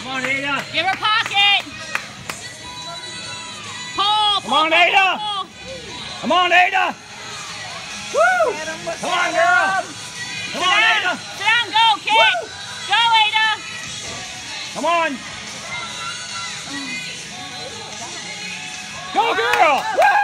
Come on, Ada. Give her pocket. Pull. Come on, Ada. Come on, Ada. Woo! Come on, girl. Come on, Ada. Sit down. Go, kid. Go, Ada. Come on. Go, girl. Woo!